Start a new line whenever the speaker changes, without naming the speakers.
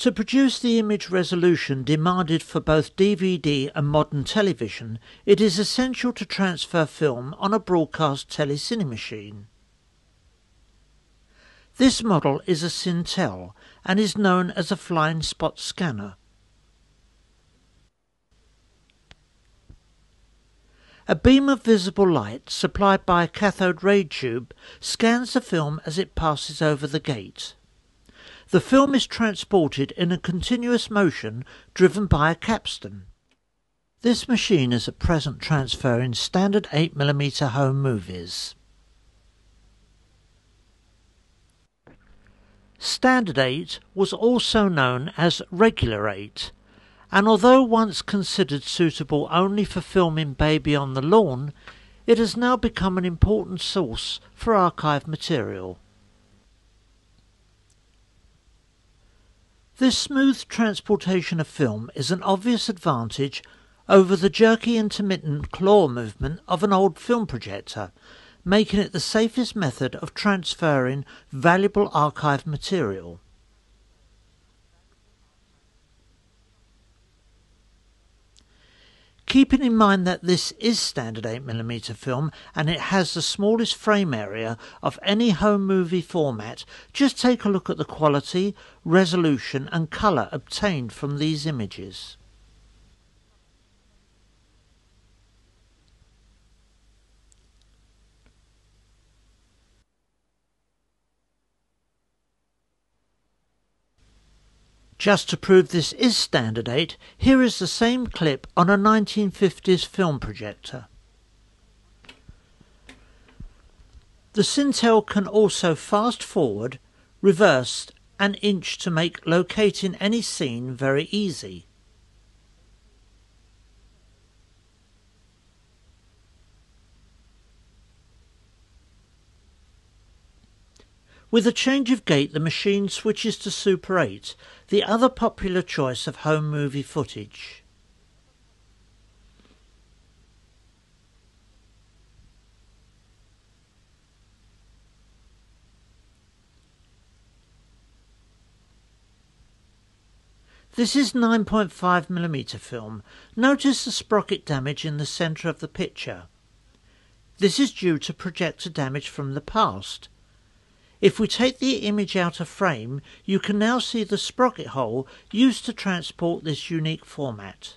To produce the image resolution demanded for both DVD and modern television, it is essential to transfer film on a broadcast telecine machine. This model is a Cintel and is known as a flying spot scanner. A beam of visible light supplied by a cathode ray tube scans the film as it passes over the gate. The film is transported in a continuous motion driven by a capstan. This machine is at present transferring standard 8mm home movies. Standard 8 was also known as Regular 8, and although once considered suitable only for filming Baby on the Lawn, it has now become an important source for archive material. This smooth transportation of film is an obvious advantage over the jerky intermittent claw movement of an old film projector, making it the safest method of transferring valuable archive material. Keeping in mind that this is standard 8mm film and it has the smallest frame area of any home movie format, just take a look at the quality, resolution and colour obtained from these images. Just to prove this is standard 8, here is the same clip on a 1950s film projector. The Cintel can also fast forward, reverse and inch to make locating any scene very easy. With a change of gate the machine switches to Super 8, the other popular choice of home movie footage. This is 9.5mm film. Notice the sprocket damage in the centre of the picture. This is due to projector damage from the past. If we take the image out of frame, you can now see the sprocket hole used to transport this unique format.